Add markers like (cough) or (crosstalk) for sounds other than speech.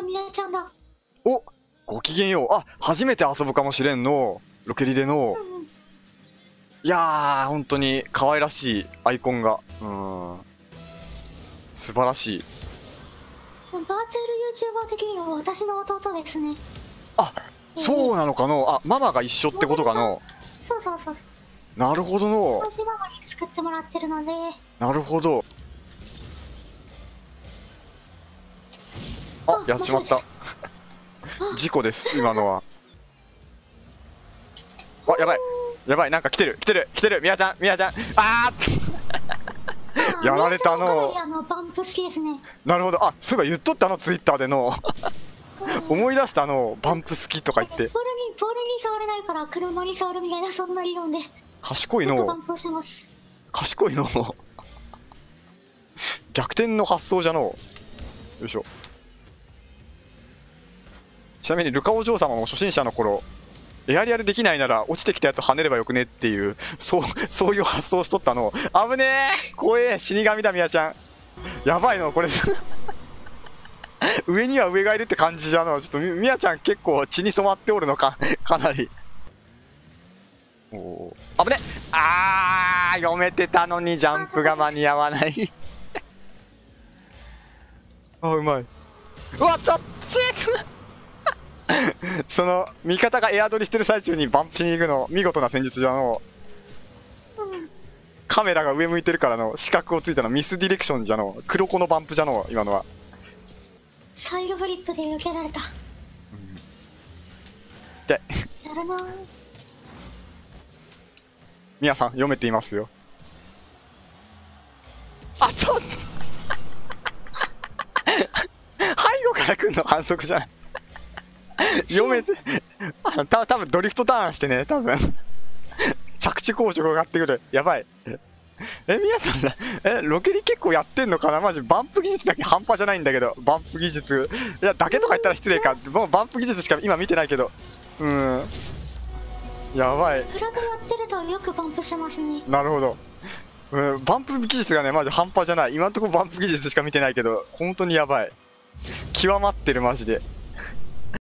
あ、みやちゃんだ。おごきげんよう。あ、初めて遊ぶかもしれんの。ロケリでのう。んうん。いやー、本当に可愛らしいアイコンが。うん。素晴らしい。バーチャル YouTuber 的には私の弟ですね。あ、そうなのかのあ、ママが一緒ってことかのそうそうそう。なるほどの私ママに作ってもらってるので、なるほど。ああ、やっちまった。(laughs) 事故です、今のは。あ、やばい。やばい、なんか来てる、来てる、来てる、みやちゃん、みやちゃん。あーあやられたのなるほど。あ、そういえば言っとったの、ツイッターでの。うん思い出したの、バンプ好きとか言って。ボールに、ボールに触れないから車に触るみたいな、そんな理論で、賢いの。賢いの。逆転の発想じゃの。よいしょ。ちなみに、ルカお嬢様も初心者の頃、エアリアルできないなら落ちてきたやつ跳ねればよくねっていう、そう、(laughs) そういう発想しとったの。危ねえ怖え死神だ、みやちゃん。やばいの、これ。(laughs) 上には上がいるって感じじゃの。ちょっとみ、みやちゃん結構血に染まっておるのか、(laughs) かなり。おおー。危ねあー、読めてたのにジャンプが間に合わない。あ、うまい。うわ、ちょっちその、味方がエアドリしてる最中にバンプしに行くの、見事な戦術じゃの。うん。カメラが上向いてるからの、視覚をついたの、ミスディレクションじゃの、黒子のバンプじゃの、今のは。サイドフリップで避けられた。で、やるなぁ。みやさん、読めていますよ。あ、ちょっと (laughs) 背後から来んの反則じゃない。読めて、あた多分ドリフトターンしてね、多分着地硬直が上がってくる。やばい。え、みやさんだ、え、ロケリ結構やってんのかな？マジ、バンプ技術だけ半端じゃないんだけど、バンプ技術。いや、だけとか言ったら失礼か。もうバンプ技術しか今見てないけど。うん。やばい。クラブやってるとよくバンプしますね。なるほど。うん、バンプ技術がね、マジ半端じゃない。今んところバンプ技術しか見てないけど、本当にやばい。極まってる、マジで。